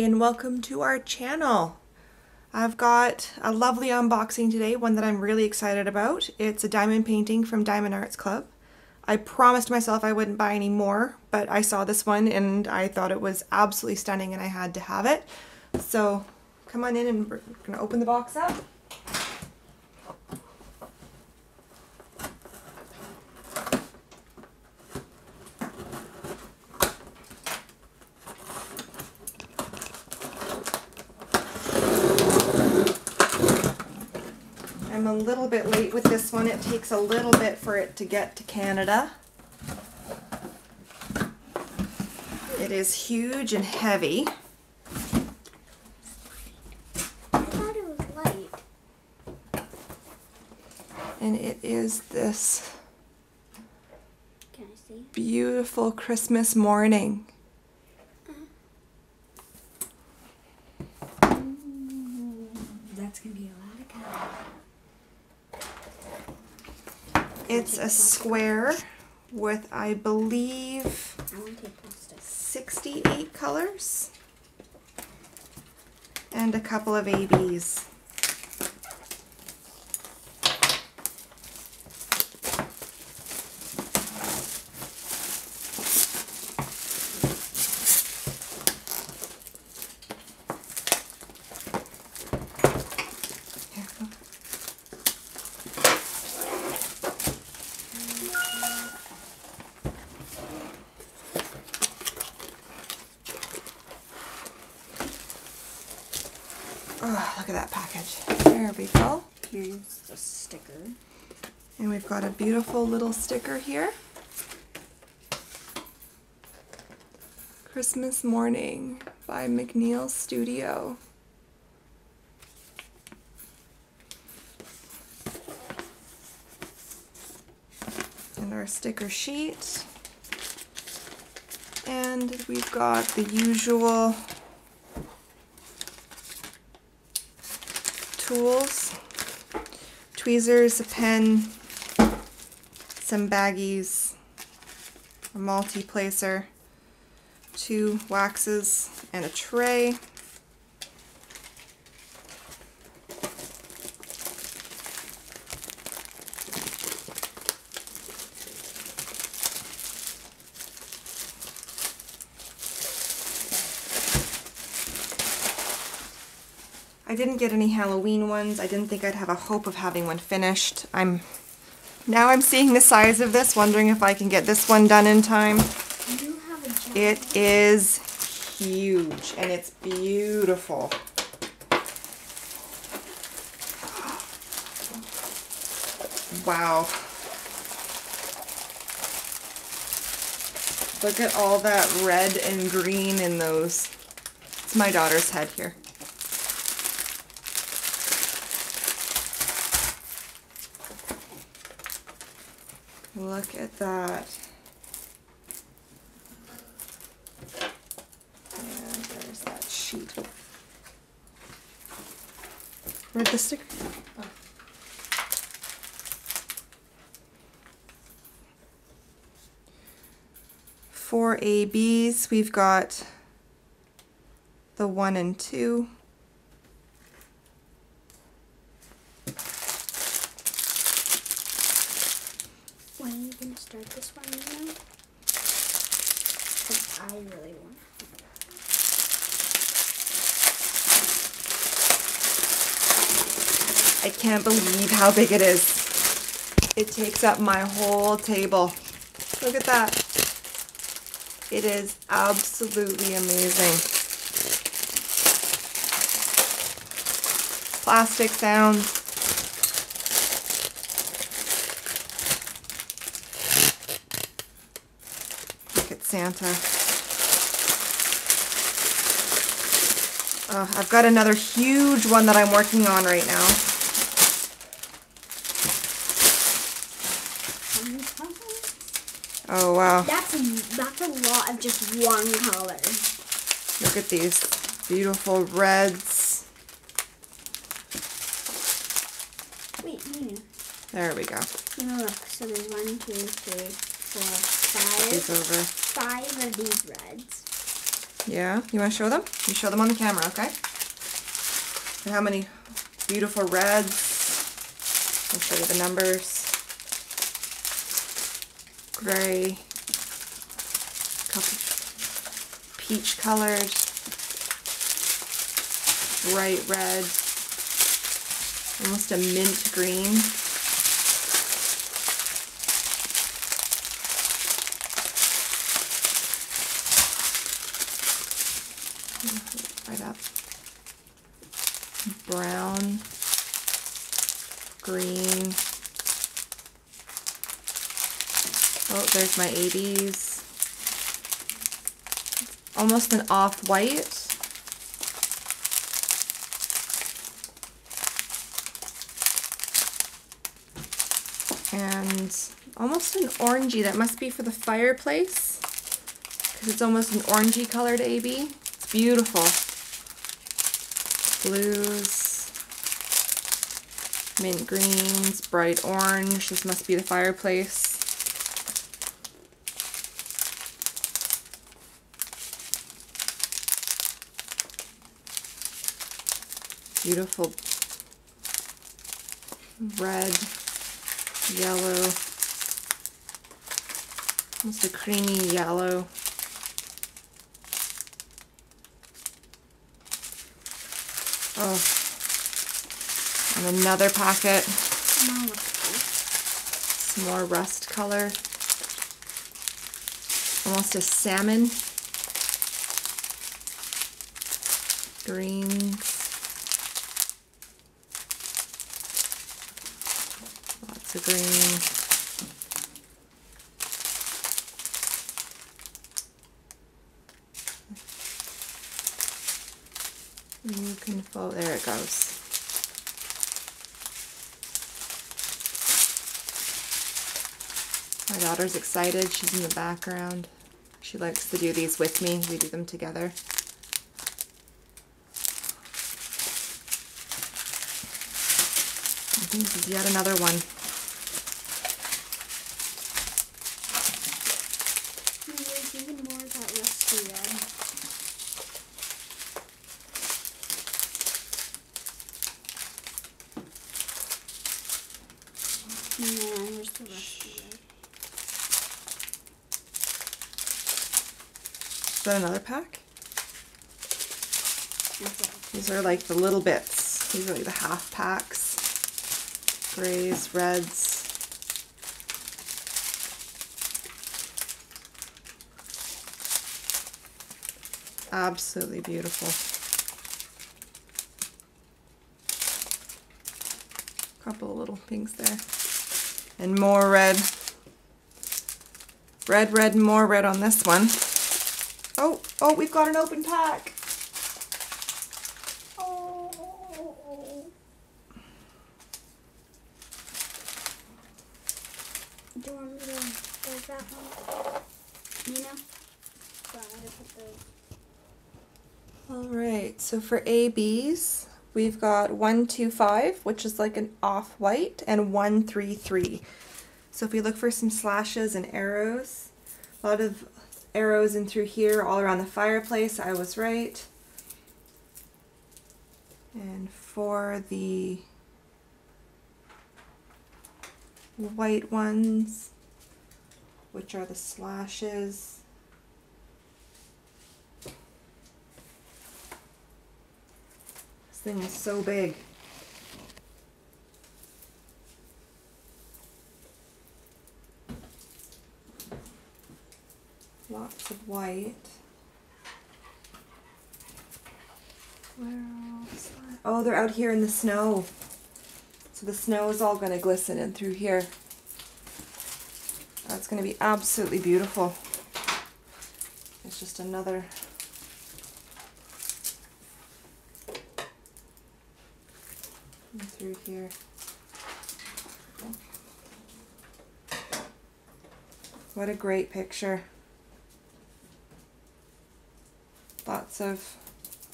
and welcome to our channel. I've got a lovely unboxing today, one that I'm really excited about. It's a diamond painting from Diamond Arts Club. I promised myself I wouldn't buy any more, but I saw this one and I thought it was absolutely stunning and I had to have it. So come on in and we're gonna open the box up. Little bit late with this one. It takes a little bit for it to get to Canada. It is huge and heavy. I thought it was light. And it is this beautiful Christmas morning. That's gonna be a lot of color. It's a square with, I believe, I want to take plastic. 68 colors and a couple of ABs. Here. Oh, look at that package. There we go. Here's the sticker. And we've got a beautiful little sticker here. Christmas Morning by McNeil Studio. And our sticker sheet. And we've got the usual tools tweezers, a pen, some baggies, a multi-placer, two waxes, and a tray. I didn't get any Halloween ones. I didn't think I'd have a hope of having one finished. I'm now I'm seeing the size of this, wondering if I can get this one done in time. You do have a giant. It is huge and it's beautiful. Wow. Look at all that red and green in those. It's my daughter's head here. Look at that. And there's that sheet. Where'd the sticker? Four ABs, we've got the one and two. When are you gonna start this one, you know? 'Cause I really want. I can't believe how big it is. It takes up my whole table. Look at that. It is absolutely amazing. Plastic sounds. Look at Santa. Uh, I've got another huge one that I'm working on right now. How many colors? Oh wow. That's a, that's a lot of just one color. Look at these beautiful reds. Wait. There we go. Look. So there's one, two, three, four, five. These over. Five of these reds. Yeah, you want to show them? You show them on the camera, okay? And how many beautiful reds. I'll show you the numbers. Couple peach colored. Bright red. Almost a mint green. right up. Brown, green. Oh, there's my ABs. Almost an off-white. And almost an orangey. That must be for the fireplace. Because it's almost an orangey colored AB. It's beautiful blues, mint greens, bright orange. This must be the fireplace. Beautiful red, yellow, almost a creamy yellow. Oh. And another packet. Some more rust color. Almost a salmon. Greens. Green. You can follow, there it goes. My daughter's excited, she's in the background. She likes to do these with me, we do them together. I think this is yet another one. There's even more of that rusty red. And then there's the rusty red. Is that another pack? These are like the little bits. These are like the half packs. Grays, reds. Absolutely beautiful. Couple of little pinks there. And more red. Red, red, more red on this one. Oh, oh, we've got an open pack. Oh. Do you want me to there's that one? You know? So I'm gonna put those. All right, so for ABs, we've got 125, which is like an off-white, and 133. So if we look for some slashes and arrows, a lot of arrows in through here, all around the fireplace, I was right. And for the white ones, which are the slashes, This thing is so big. Lots of white. Where else? Oh, they're out here in the snow. So the snow is all going to glisten in through here. That's going to be absolutely beautiful. It's just another through here. What a great picture. Lots of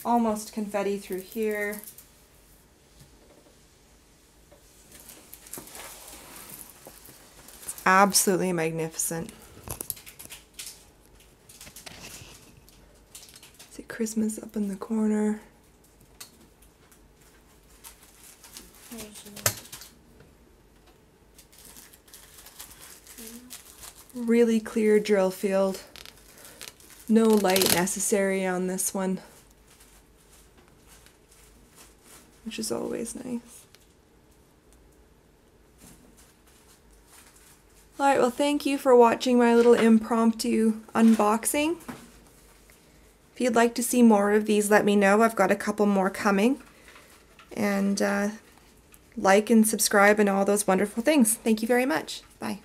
almost confetti through here. Absolutely magnificent. See Christmas up in the corner. Really clear drill field. No light necessary on this one. Which is always nice. Alright, well thank you for watching my little impromptu unboxing. If you'd like to see more of these, let me know. I've got a couple more coming. And uh, like and subscribe and all those wonderful things. Thank you very much. Bye.